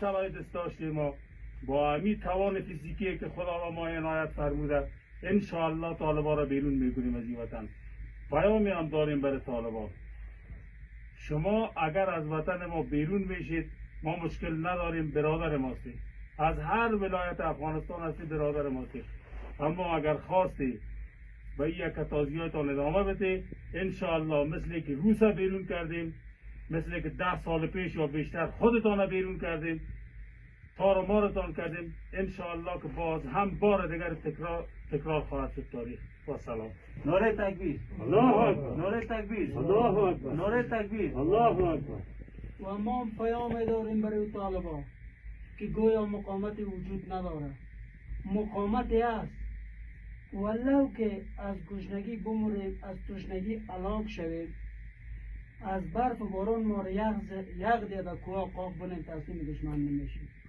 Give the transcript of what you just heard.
شرایط داشتیم ما با همین توان فیزیکی که خدا ما عنایت فرموده انشاءالله طالبا را بیرون می‌کنیم از این وطن. پیامی هم داریم برای طالبا شما اگر از وطن ما بیرون میشید ما مشکل نداریم برادر ماستی از هر ولایت افغانستان هستی برادر ماستی اما اگر خواستی به یک تازیاتان ادامه بده انشاءالله مثل که روسا بیرون کردیم مثل که ده سال پیش یا بیشتر خودتان بیرون کردیم تار و مارتان کردیم. انشاءالله که باز هم بار دیگر تکرار, تکرار خواهد شد تاریخ. و سلام. نوره تکبیر. الله اکبر. نوره تکبیر. الله اکبر. نوره تکبیر. الله اکبر. و ما پیام داریم برای طالبان که گویا مقامت وجود نداره. مقامتی است. ولو که از گشنگی بمورید از تشنگی علاق شوید از برف و باران ما را یغ دیده کوه قاق بنیم تسلیم دشمن نمیشید